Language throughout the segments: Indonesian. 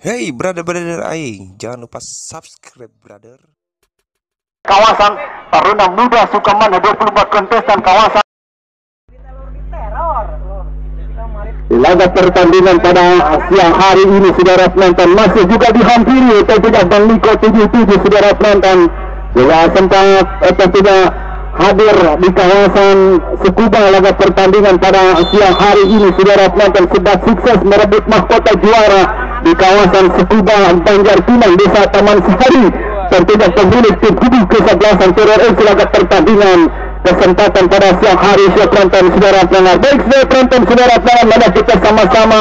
Hey brother-brother aing, jangan lupa subscribe brother. kawasan Taruna Muda Sukamana 24 kontestan kawasan Laga pertandingan pada siang hari ini saudara penonton masih juga dihampiri tidak Bang Niko 77 saudara penonton. Juga sempat atau tidak hadir di kawasan Sekuba laga pertandingan pada siang hari ini saudara penonton. Sudah sukses merebut mahkota juara di kawasan Sekuba Banjar Pinang Desa Taman Sehari tentunya pemilik tim kubu kesebelasan teror FC laga pertandingan. Kesempatan pada siang hari siap penonton saudara pendengar baik saudara penonton saudara pendengar mana kita sama-sama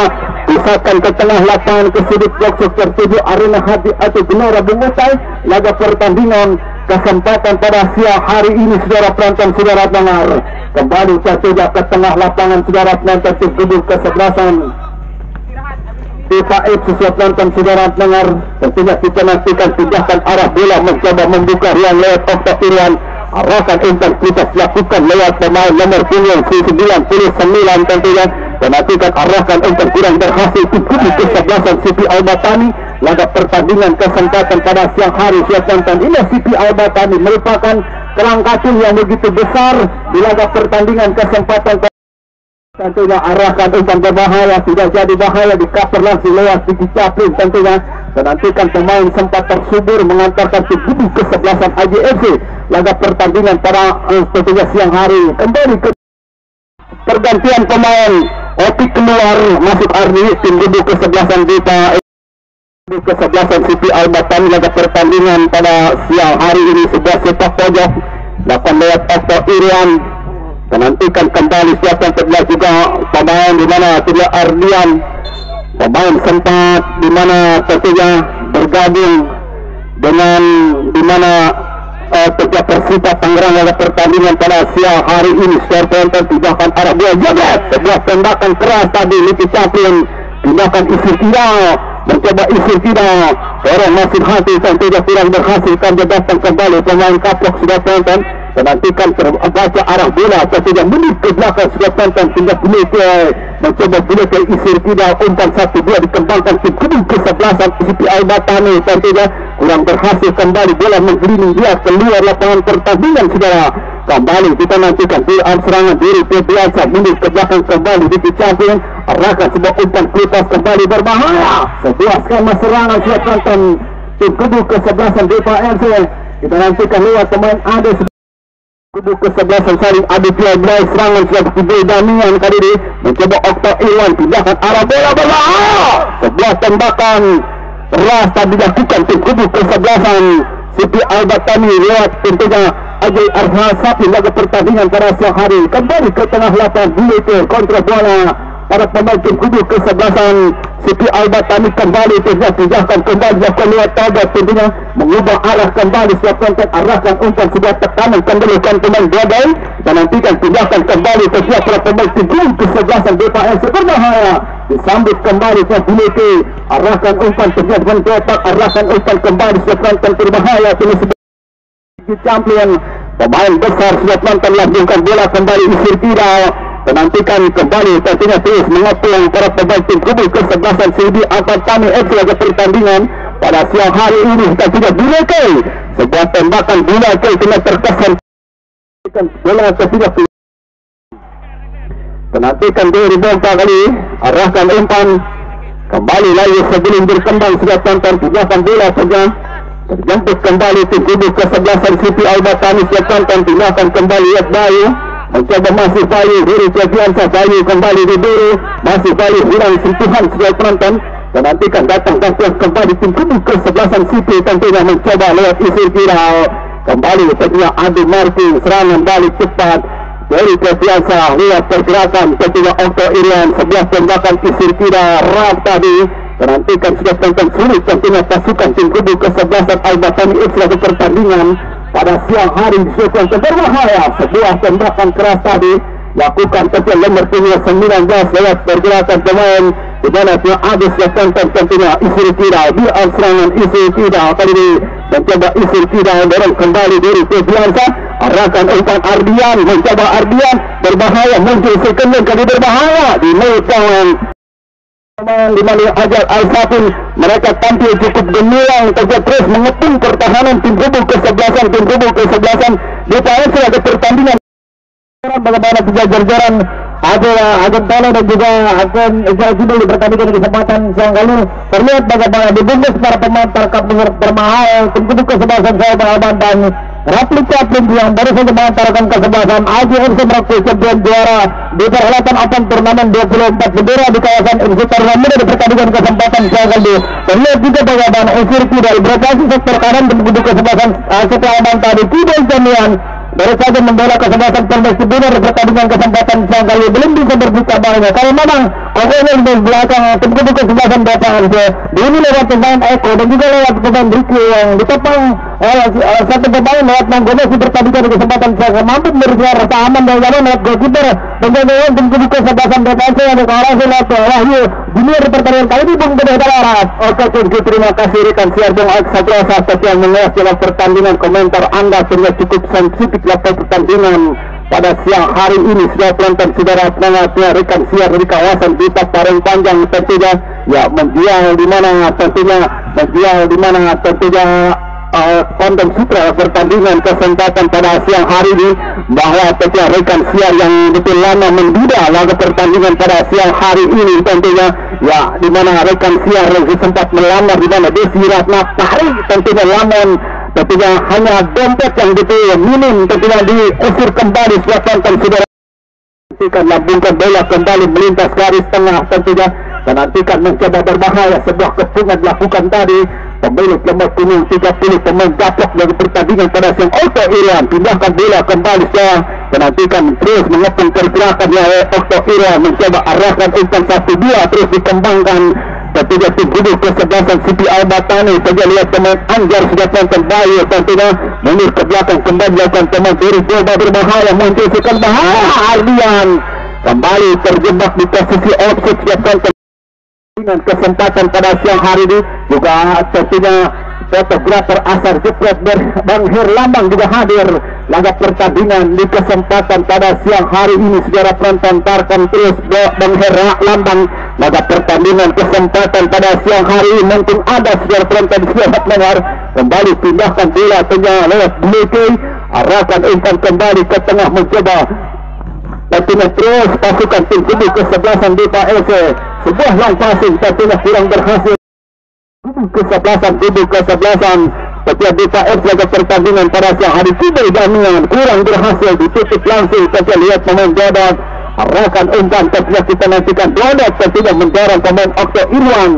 pusatkan ke tengah lapangan ke sudut blok sektor 7 arena hati atau Gelora Bungutai laga pertandingan. Kesempatan pada siang hari ini saudara penonton saudara pendengar kembali tertuju ke tengah lapangan saudara penonton tim kubu kesebelasan F sesuai penonton saudara pendengar tentunya kita nantikan pindahkan arah bola mencoba membuka ruang lewat Okta Irian arahkan intan kita lakukan lewat pemain nomor punggung 99 tentunya. Dan nantikan arahkan intan kurang berhasil ikuti kesebelasan Siti Albatani. Laga pertandingan kesempatan pada siang hari siap tonton ini Siti Albatani merupakan kerangkacung yang begitu besar. Di laga pertandingan kesempatan tentunya arahkan umpan berbahaya tidak jadi bahaya di cover langsung lewat Diki Caplin tentunya. Menantikan pemain sempat tersubur mengantarkan kubu kesebelasan AJFC laga pertandingan pada uh, tentunya siang hari. Kembali ke pergantian pemain. Opik keluar masuk Ardi tim kubu kesebelasan Dita kubu kesebelasan Siti Albatan laga pertandingan pada siang hari ini sebuah sepak pojok. Dapat lewat Okto Irian menantikan kembali yang terlihat juga. Pemain di mana? Tidak Ardian. Pemain sempat di mana? Tentunya bergabung dengan di mana uh, kerja Persita Tangerang pada pertandingan pada siang hari ini. Skor penonton pindahkan arah bola jagat sebuah tembakan keras tadi Niki Chaplin. Pindahkan isi tidak. Mencoba isi tidak. Orang masih hati tentunya kurang berhasil. Kan datang kembali. Pemain kaplok sudah penonton menantikan terbaca arah bola tentunya menit ke belakang sudah tonton sehingga boleh ke mencoba boleh ke isir tidak umpan satu dua dikembangkan tim kubu kesebelasan CPI Batani. Tentunya kurang berhasil kembali bola menggelinding dia keluar lapangan pertandingan saudara. Kembali kita nantikan pilihan serangan diri biasa menit ke belakang kembali di champion arahkan sebuah umpan kualitas kembali berbahaya. Sebuah skema serangan sudah tonton tim kubu kesebelasan DPRC kita nantikan lewat pemain ada kubu kesebelasan saling adu pilihan berai serangan sudah tiba Damian kali ini mencoba Okta Iwan pindahkan arah bola berbahaya sebuah tembakan keras tadi dilakukan tim kubu kesebelasan Siti Albatani lewat tentunya Ajay Arha Sapi laga pertandingan pada siang hari kembali ke tengah lapangan Bulletin kontra bola para pemain tim kubu kesebelasan Siti Albatani kembali terjadi pindahkan kembali dilakukan lewat tabak tentunya mengubah arah kembali siap kontak arahkan umpan sebuah tekanan kembalikan pemain Badai dan nantikan pindahkan kembali terjadi para pemain tim kubu kesebelasan DPS berbahaya disambut kembali ke Bulletin arahkan umpan terjadi dengan kotak arahkan umpan kembali siap kontak berbahaya ini champion. Pemain besar sudah nonton lanjutkan bola kembali isir tidak menantikan kembali tentunya terus mengepung para pemain tim kubu kesebelasan Sidi Akan Tani FC laga pertandingan pada siang hari ini kita tidak Buleke sebuah tembakan Buleke kena terkesan. Bola ketiga menantikan dia dibongkar kali arahkan umpan. Kembali lagi sebelum berkembang sudah tonton pindahkan bola saja. Terjemput kembali tim kubu kesebelasan Siti Albatani siap tonton pindahkan kembali. Yat Bayu mencoba masih Bayu diri Kefiansa Bayu kembali di diri. Masih Bayu hilang sentuhan sudah penonton. Dan nantikan datang bantuan kembali tim kubu kesebelasan Siti tentunya mencoba lewat isi viral. Kembali tentunya Adi Marti serangan balik cepat. Dari Kefiansa lewat pergerakan tentunya Okto Irian sebelah tembakan isi viral rap tadi. Menantikan sudah tonton sulit tentunya pasukan tim kubu kesebelasan Albatani lagi pertandingan pada siang hari di Sultan berbahaya sebuah tembakan keras tadi lakukan tentunya nomor punggung 19 lewat pergerakan pemain di mana dia habis ya tonton tentunya isi tidak di serangan isi tidak. Kali ini mencoba isi tidak dorong kembali diri ke biasa arahkan umpan Ardian mencoba Ardian berbahaya muncul sekendang kali berbahaya di Melbourne di mana Ajal Al Safin mereka tampil cukup gemilang saja terus mengepung pertahanan tim kubu kesebelasan tim kubu kesebelasan. Di PSC ada pertandingan. Bagaimana tiga jajaran ada Argentino dan juga akan Israel Kidul di pertandingan kesempatan siang kali terlihat bagaimana dibungkus para pemain terkap termahal tim kubu kesebelasan saya Alban dan replika tim yang baru saja mengantarkan kesebelasan AJFC meraih champion juara di perhelatan Open Turnamen 24 bendera di kawasan FC Taruna di pertandingan kesempatan siang kali terlihat juga bagaimana Usirki dari berkasi sektor kanan tim kubu kesebelasan setelah tadi tidak jaminan baru saja membela kesebelasan Permesi Benar pertandingan kesempatan siang kali belum bisa berbuka banyak kalau memang Oke di belakang kubu kesebelasan datang ini lewat pemain Eko dan juga lewat pemain Ricky yang ditopang oleh uh, satu pemain lewat Manggone di pertandingan kesempatan siang mampu memberikan rasa aman dan jalan lewat goalkeeper. Penjaga tim kubu kesebelasan datang yang ada orang lewat Wahyu junior pertandingan kali ini Bung Beda Darat Oke Turki terima kasih. Rekan siar Bung Alex Satria yang mengulas dalam pertandingan komentar Anda sehingga cukup sensitif level pertandingan pada siang hari ini. Sudah penonton saudara pendengarnya rekan siar dari kawasan Bita Pareng Panjang tentunya ya menjual di mana tentunya menjual di mana tentunya konten sutra pertandingan kesempatan pada siang hari ini bahwa tentunya rekan siar yang betul lama menduda laga pertandingan pada siang hari ini tentunya ya di mana rekan siar sempat melamar di mana Desi Ratna Tahri tentunya lamun tentunya hanya dompet yang gitu minim tentunya diusir kembali tonton saudara. Nantikan lambungkan bola kembali melintas garis tengah tentunya dan nantikan mencoba berbahaya sebuah kepungan dilakukan tadi pemilik lemah kuning 30 pemain gaplok dari pertandingan pada siang. Otto Irian pindahkan bola kembali sekarang dan nantikan terus mengepung pergerakan ya Otto Irian mencoba arahkan umpan satu dua terus dikembangkan. Ketiga tim duduk kesebelasan Siti Albatani. Saja lihat pemain Anjar sudah tonton bayi tentunya. Mundur ke belakang kembali dilakukan teman kiri coba berbahaya. Muncul sekali bahaya Ardian kembali terjebak di posisi offset sudah dengan kesempatan pada siang hari ini. Juga tentunya fotografer Asar Jepret Bang Herlambang juga hadir. Laga pertandingan di kesempatan pada siang hari ini sejarah penonton tarkan terus Bang Herlambang. Laga pertandingan kesempatan pada siang hari ini mungkin ada sejarah penonton siap mendengar kembali pindahkan bola tengah lewat belakang arahkan umpan kembali ke tengah mencoba. Tentunya terus pasukan tim kubu kesebelasan Dita LC sebuah long passing tentunya kurang berhasil. Kesebelasan kubu kesebelasan. Setiap Dita F laga pertandingan pada siang hari. Kubel Damian kurang berhasil. Ditutup langsung. Saja lihat pemain Jodoh arahkan umpan tentunya kita nantikan. Jodoh tentunya mendorong pemain Okto Irwan.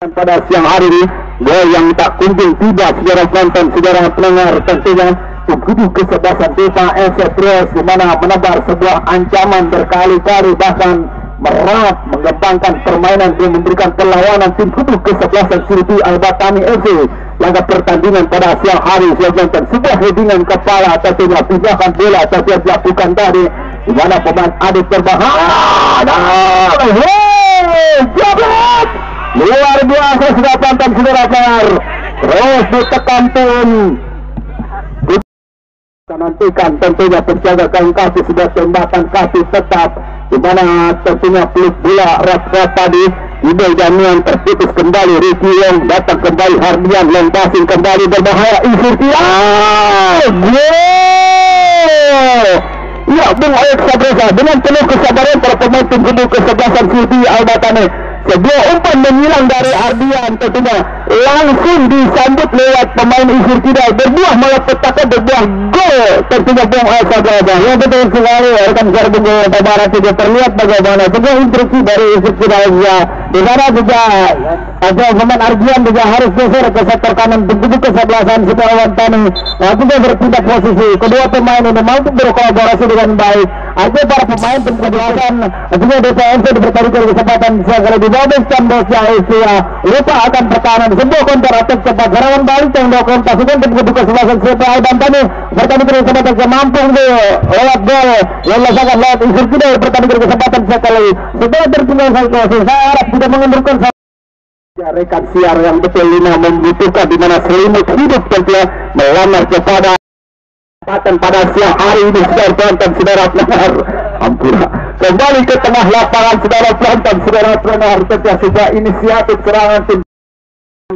Pada siang hari ini gol yang tak kunjung tiba. Sejarah penonton sejarah pendengar tentunya. Kubu kesebelasan terus di mana menebar sebuah ancaman berkali-kali bahkan merat mengembangkan permainan dan memberikan perlawanan tim kubu kesebelasan Sirti Al-Batani FC laga pertandingan pada siang hari. Silakan sebuah headingan kepala tentunya pindahkan bola tapi dilakukan tadi di mana pemain adik terbahaya jabet! Luar biasa sudah pantang saudara terus ditekan kita nantikan tentunya penjaga kain kaki sudah tembakan kaki tetap di mana tentunya peluk bola Rafa tadi Ibel Jamian terputus kembali Ricky Wong datang kembali Hardian lempasin kembali berbahaya Isurti ah. Ya Bung Alex Sabresa dengan penuh kesabaran para pemain tim kubu kesebelasan Siti Albatane sebuah umpan menghilang dari Ardian tentunya langsung disambut lewat pemain Isir Kidal berbuah malapetaka berbuah gol. Tentunya Bung Asa Gajah yang betul sekali rekan Garbung Barat juga terlihat bagaimana. Sebuah instruksi dari Isir Kidal ya di mana juga ada pemain Ardian juga harus geser ke sektor kanan begitu kesebelasan Setiawan Tani. Juga berpindah posisi. Kedua pemain ini mampu berkolaborasi dengan baik. Ada para pemain kesebelasan juga DPMC dipertandingkan kesempatan siang kali di dan bosnya Asia lupa akan pertahanan setelah satu saya harap Ya, rekan siar yang betul lima membutuhkan di mana selimut hidup tentunya melamar kepada kesempatan pada siang hari ini saudara tonton saudara pendengar. Ampura kembali ke tengah lapangan saudara penonton saudara penonton sejak sejak inisiatif serangan tim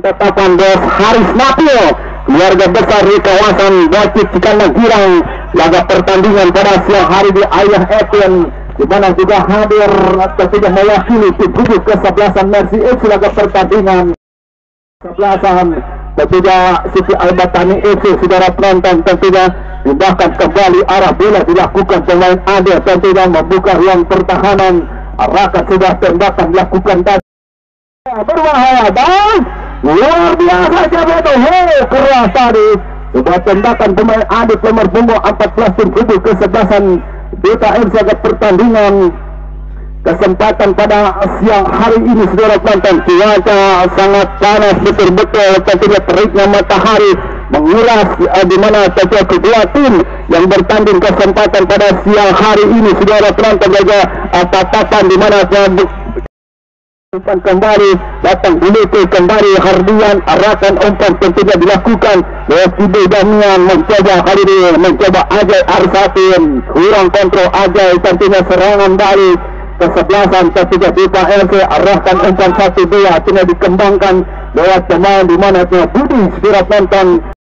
tetapan bos Haris Napio keluarga besar di kawasan Bocik Cikana Girang. Laga pertandingan pada siang hari di Ayah Etienne di mana juga hadir atau tidak mewakili tim gugus kesebelasan Mercy FC laga pertandingan. Kesebelasan tentunya Siti Albatani FC saudara penonton tentunya dibahkan kembali arah bola dilakukan pemain Ade tentunya membuka ruang pertahanan. Arahkan sudah tembakan dilakukan tadi berbahaya dan luar biasa Jabeto Hei keras tadi. Sudah tembakan pemain Ade nomor punggung 14 tim kubu kesebelasan BKM siaga pertandingan. Kesempatan pada siang hari ini saudara penonton cuaca sangat panas betul-betul. Tentunya teriknya matahari menguras uh, di mana tentunya kedua tim yang bertanding kesempatan pada siang hari ini. Saudara penonton jaga uh, tatapan di mana umpan kembali datang ke kembali Hardian arahkan umpan tentunya dilakukan Wasibe Damian mencoba kali ini mencoba Ajay Arsatin kurang kontrol Ajay tentunya serangan balik. Kesebelasan ketiga kita LC arahkan umpan satu dua tengah dikembangkan lewat pemain di mana Budi Spirat nonton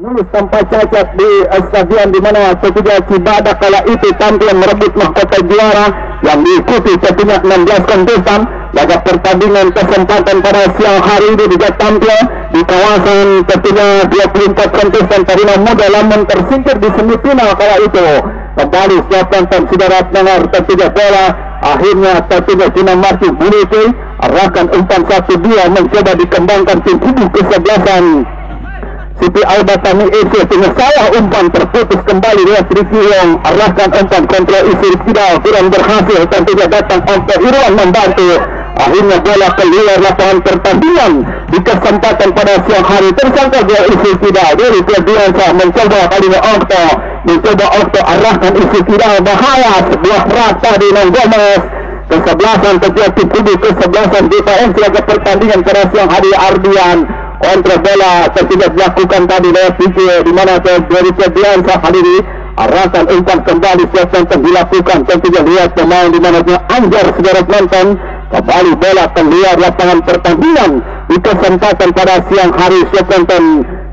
Lulus tanpa cacat di stadion di mana ketiga Cibadak kala itu tampil merebut mahkota juara yang diikuti tentunya 16 kontestan. Laga pertandingan kesempatan pada siang hari ini juga tampil di kawasan tentunya 24 kontestan. Tarina Muda namun tersingkir di semifinal kala itu. Kembali siap tonton saudara pendengar tentunya bola. Akhirnya tentunya Cina Marti Buniti arahkan umpan satu dua mencoba dikembangkan tim kubu kesebelasan Siti Albatani AC dengan salah umpan terputus kembali dengan Riki Wong arahkan umpan kontrol isi Fidal kurang berhasil tentunya datang Ompe Irwan membantu. Akhirnya bola keluar lapangan pertandingan di kesempatan pada siang hari tersangka gol isi Fidal dari Ferdiansa mencoba kali ini Okto mencoba Okto arahkan isi Fidal bahaya sebuah rata di Gomez. Kesebelasan terjadi kubu kesebelasan DPM sebagai pertandingan pada siang hari Ardian kontra bola tidak dilakukan tadi lewat video di mana Ferdiansa kali ini arahkan umpan kembali siap nonton dilakukan. Tentunya lihat pemain di mana Anjar saudara penonton kembali bola keluar lapangan pertandingan. Di kesempatan pada siang hari siap nonton.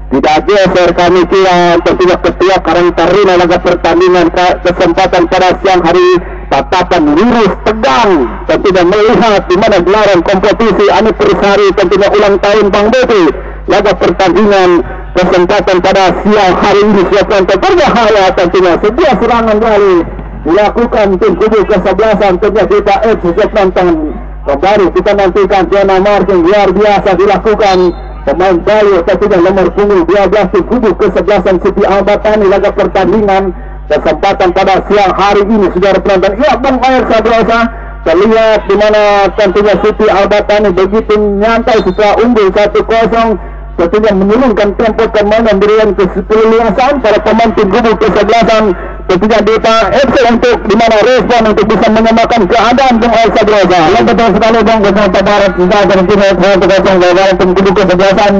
Tidak geser kami kira tentunya ketua Karang Taruna laga pertandingan. Kesempatan pada siang hari tatapan lurus tegang tentunya melihat di mana gelaran kompetisi Ani Perisari tentunya ulang tahun Bang Bobi. Laga pertandingan kesempatan pada siang hari ini siap nonton berbahaya tentunya. Sebuah serangan kali dilakukan tim kubu kesebelasan. Tentunya kita F siap nonton. Kembali kita nantikan zona marking luar biasa dilakukan. Pemain Bali tentunya nomor punggung 12 tim kubu kesebelasan Siti Albatani laga pertandingan kesempatan pada siang hari ini saudara penonton ya Bang Air Sabrosa terlihat di mana tentunya Siti Albatani begitu nyantai setelah unggul 1-0 tentunya menurunkan tempo permainan berikan keseluruhan para pemain tim kubu kesebelasan tentunya Dita FC untuk di mana respon untuk bisa menyamakan keadaan Bung El Sabrosa yang betul sekali Bung Ketua Barat tim satu kosong gagal tim kubu kesebelasan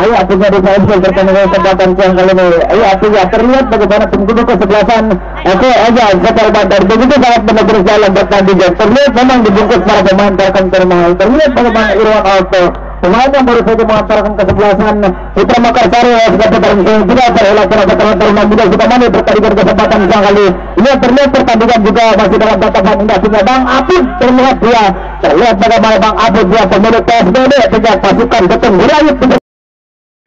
ayo artinya Dita FC bertemu dengan kesempatan siang kali ini ayo artinya terlihat bagaimana tim kubu kesebelasan oke aja setel bandar begitu sangat benar berjalan bertandingan terlihat memang dibungkus para pemain terkait termahal terlihat bagaimana Irwan Alto pemain yang baru saja mengantarkan kesebelasan. Putra Makassar sudah pertandingan juga terhelak pada pertandingan terima juga sudah mana pertandingan kesempatan siang kali ini terlihat pertandingan juga masih dalam tatapan indah. Sehingga Bang Apit terlihat dia. Terlihat bagaimana Bang Apit dia pemilik PSBB sejak pasukan betul berayut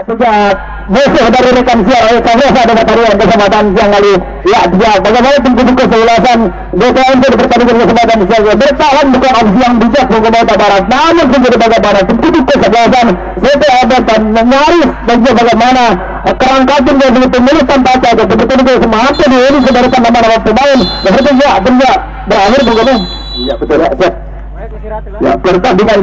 sejak musuh dari rekan siar oleh Kavresa ada pertandingan kesempatan siang kali. Ya dia bagaimana kesebelasan BKM di pertandingan kesempatan siang kali. Bertahan bukan opsi yang bijak untuk Kota Barat namun menjadi bagaimana tim kubu kesebelasan CT Everton menyaris dan juga bagaimana kerangka tim yang begitu mulus tanpa betul-betul semasa di ini? Sebarkan nama-nama pemain. Seperti ya benar berakhir bagaimana? Ya betul. Ya ya pertandingan